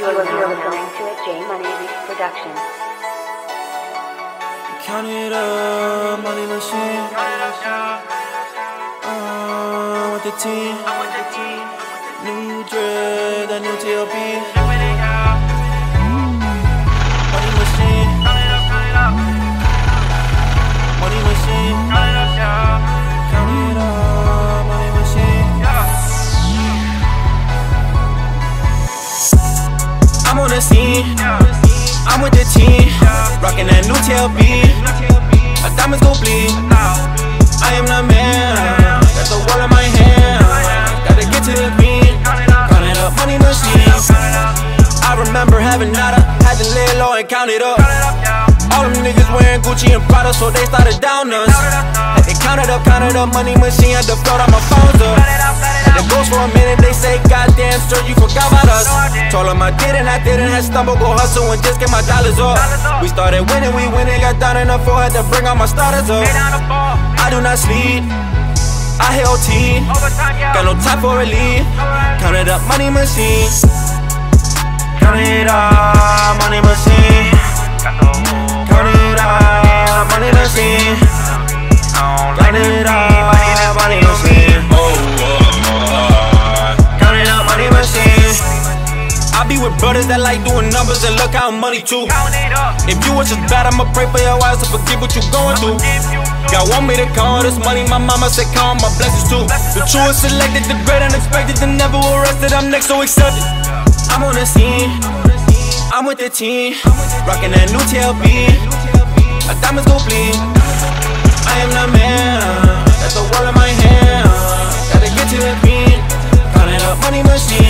You are now listening to a J Money Beats production. Count it up, money machine. Uh, with the team. New dread, I'm with the team. Rocking that new TLB. My diamonds go bleed. I am the man. Got the world in my hand. Gotta get to the beat. Counting up money machines. I remember having nada. Had to lay low and count it up. All them niggas wearing Gucci and Prada, so they started down us. Had to count it up, counted up money machine. Had to float all my phones up. Had to ghost for a minute. They say, Goddamn, sir, you. Told them I didn't, I didn't. Had stumble, go hustle and just get my dollars up. We started winning, we winning. Got down in the floor, had to bring all my starters up. I do not sleep. I hit OT. Got no time for relief. Counted up money machine. I be with brothers that like doing numbers and look how money too. If you was just bad, I'ma pray for your eyes to forgive what you going through. God want me to count this money, my mama said count my blessings too. The truest selected, the great unexpected, the never arrested. I'm next, so accepted. I'm on the scene, I'm with the team, rocking that new TLB. My diamonds go bleed. I am the man, got the world in my hand. Gotta get to the beat, counting up money machine.